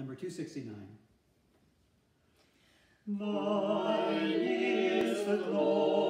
Number 269. Thine is the glory,